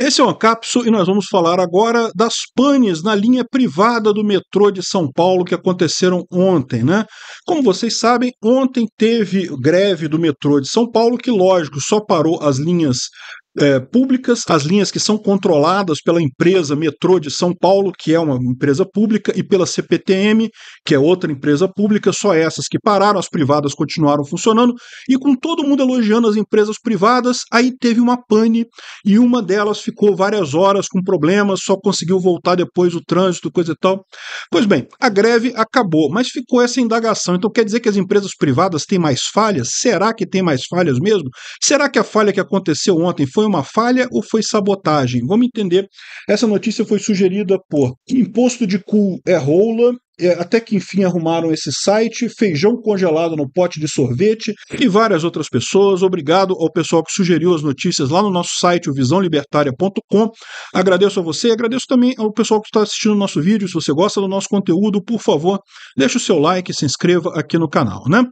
Esse é o Ancapso e nós vamos falar agora das panes na linha privada do metrô de São Paulo que aconteceram ontem, né? Como vocês sabem, ontem teve greve do metrô de São Paulo que, lógico, só parou as linhas é, públicas, as linhas que são controladas pela empresa Metrô de São Paulo, que é uma empresa pública, e pela CPTM, que é outra empresa pública, só essas que pararam, as privadas continuaram funcionando, e com todo mundo elogiando as empresas privadas, aí teve uma pane, e uma delas ficou várias horas com problemas, só conseguiu voltar depois o trânsito, coisa e tal. Pois bem, a greve acabou, mas ficou essa indagação. Então quer dizer que as empresas privadas têm mais falhas? Será que tem mais falhas mesmo? Será que a falha que aconteceu ontem foi uma falha ou foi sabotagem? Vamos entender. Essa notícia foi sugerida por Imposto de Cu é rola, até que enfim arrumaram esse site, feijão congelado no pote de sorvete e várias outras pessoas. Obrigado ao pessoal que sugeriu as notícias lá no nosso site, o. Agradeço a você e agradeço também ao pessoal que está assistindo o nosso vídeo. Se você gosta do nosso conteúdo, por favor, deixe o seu like e se inscreva aqui no canal, né?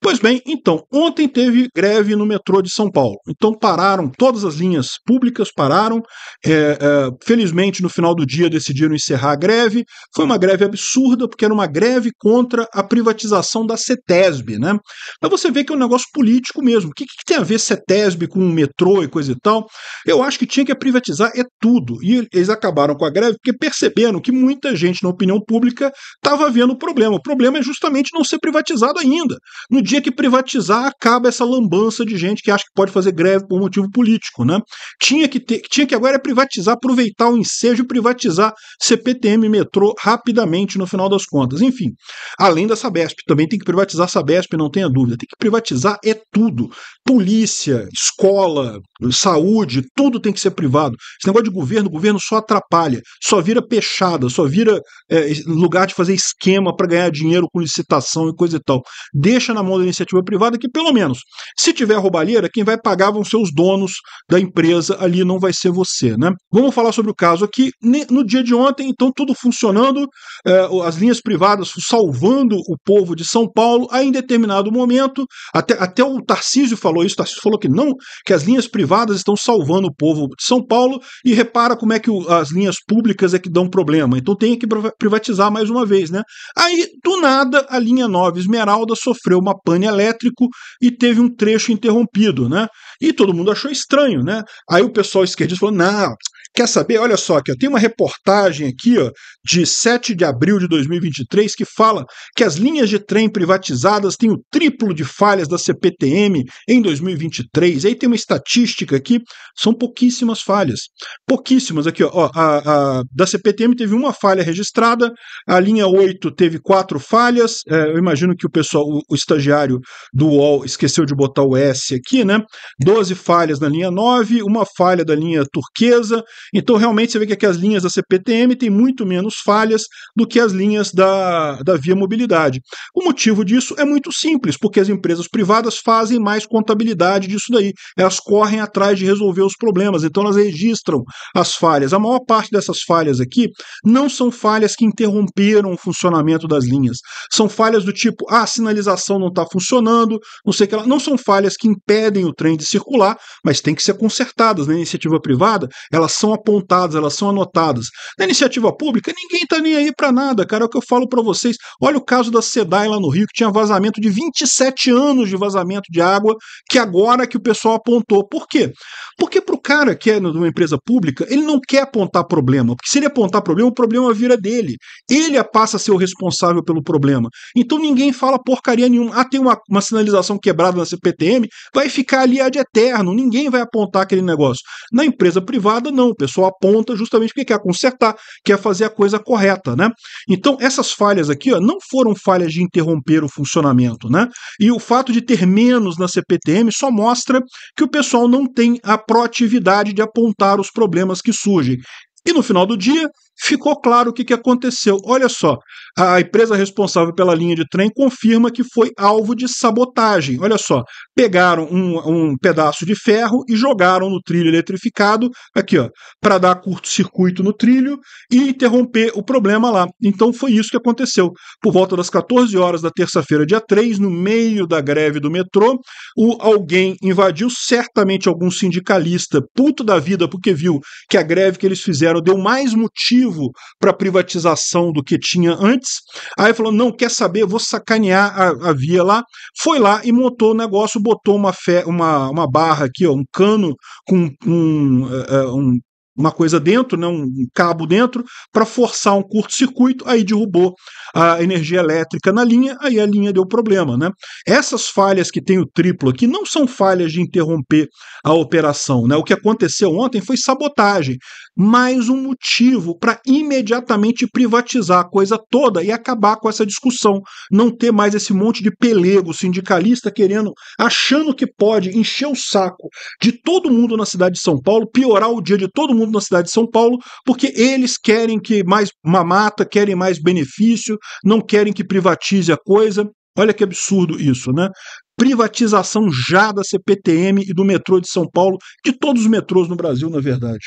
Pois bem, então, ontem teve greve no metrô de São Paulo. Então pararam, todas as linhas públicas pararam. É, é, felizmente, no final do dia decidiram encerrar a greve. Foi uma greve absurda porque era uma greve contra a privatização da CETESB, né? Mas você vê que é um negócio político mesmo. O que, que tem a ver CETESB com o metrô e coisa e tal? Eu acho que tinha que privatizar é tudo. E eles acabaram com a greve porque perceberam que muita gente na opinião pública estava vendo o problema. O problema é justamente não ser privatizado ainda. No dia que privatizar, acaba essa lambança de gente que acha que pode fazer greve por motivo político, né? Tinha que ter, tinha que agora é privatizar, aproveitar o ensejo e privatizar CPTM metrô rapidamente no final das contas. Enfim, além da Sabesp, também tem que privatizar a Sabesp, não tenha dúvida. Tem que privatizar é tudo. Polícia, escola, saúde, tudo tem que ser privado. Esse negócio de governo, o governo só atrapalha, só vira peixada, só vira é, lugar de fazer esquema para ganhar dinheiro com licitação e coisa e tal. Deixa na mão da iniciativa privada que, pelo menos, se tiver roubalheira, quem vai pagar vão ser os donos da empresa ali, não vai ser você, né? Vamos falar sobre o caso aqui. No dia de ontem, então, tudo funcionando, é, as linhas privadas salvando o povo de São Paulo, aí em determinado momento, até, até o Tarcísio falou isso, Tarcísio falou que não, que as linhas privadas estão salvando o povo de São Paulo, e repara como é que o, as linhas públicas é que dão problema, então tem que privatizar mais uma vez, né? Aí, do nada, a linha 9 Esmeralda sofreu uma pane elétrico e teve um trecho interrompido, né? E todo mundo achou estranho, né? Aí o pessoal esquerdista falou: não, Quer saber? Olha só, aqui, ó, tem uma reportagem aqui ó, de 7 de abril de 2023 que fala que as linhas de trem privatizadas têm o triplo de falhas da CPTM em 2023. Aí tem uma estatística aqui, são pouquíssimas falhas. Pouquíssimas aqui, ó, a, a, da CPTM teve uma falha registrada, a linha 8 teve quatro falhas. É, eu imagino que o pessoal, o, o, estagiário do UOL esqueceu de botar o S aqui, né? 12 falhas na linha 9, uma falha da linha turquesa então, realmente, você vê que as linhas da CPTM têm muito menos falhas do que as linhas da, da Via Mobilidade. O motivo disso é muito simples, porque as empresas privadas fazem mais contabilidade disso daí. Elas correm atrás de resolver os problemas, então elas registram as falhas. A maior parte dessas falhas aqui não são falhas que interromperam o funcionamento das linhas. São falhas do tipo, ah, a sinalização não está funcionando, não sei o que lá. Não são falhas que impedem o trem de circular, mas têm que ser consertadas. Na iniciativa privada, elas são apontadas, elas são anotadas. Na iniciativa pública, ninguém tá nem aí para nada, cara. É o que eu falo para vocês. Olha o caso da SEDAI lá no Rio, que tinha vazamento de 27 anos de vazamento de água, que agora que o pessoal apontou. Por quê? Porque pro cara que é numa empresa pública, ele não quer apontar problema. Porque se ele apontar problema, o problema vira dele. Ele passa a ser o responsável pelo problema. Então ninguém fala porcaria nenhuma. Ah, tem uma, uma sinalização quebrada na CPTM, vai ficar ali ad eterno. Ninguém vai apontar aquele negócio. Na empresa privada, não. Pessoal aponta justamente porque quer consertar, quer fazer a coisa correta, né? Então, essas falhas aqui ó, não foram falhas de interromper o funcionamento, né? E o fato de ter menos na CPTM só mostra que o pessoal não tem a proatividade de apontar os problemas que surgem. E no final do dia, ficou claro o que, que aconteceu. Olha só, a empresa responsável pela linha de trem confirma que foi alvo de sabotagem. Olha só, pegaram um, um pedaço de ferro e jogaram no trilho eletrificado, aqui ó, para dar curto-circuito no trilho e interromper o problema lá. Então foi isso que aconteceu. Por volta das 14 horas da terça-feira, dia 3, no meio da greve do metrô, o, alguém invadiu, certamente algum sindicalista puto da vida, porque viu que a greve que eles fizeram deu mais motivo para privatização do que tinha antes. Aí falou: não, quer saber, vou sacanear a, a via lá. Foi lá e montou o negócio, botou uma, fé, uma, uma barra aqui, ó, um cano com um, um uma coisa dentro, né, um cabo dentro, para forçar um curto-circuito, aí derrubou a energia elétrica na linha, aí a linha deu problema. Né? Essas falhas que tem o triplo aqui não são falhas de interromper a operação. Né? O que aconteceu ontem foi sabotagem, mais um motivo para imediatamente privatizar a coisa toda e acabar com essa discussão. Não ter mais esse monte de pelego sindicalista querendo, achando que pode encher o saco de todo mundo na cidade de São Paulo, piorar o dia de todo mundo na cidade de São Paulo, porque eles querem que mais mamata, querem mais benefício, não querem que privatize a coisa. Olha que absurdo isso, né? Privatização já da CPTM e do metrô de São Paulo, de todos os metrôs no Brasil, na verdade.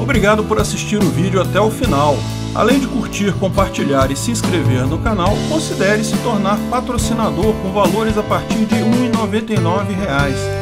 Obrigado por assistir o vídeo até o final. Além de curtir, compartilhar e se inscrever no canal, considere se tornar patrocinador com valores a partir de R$ 1,99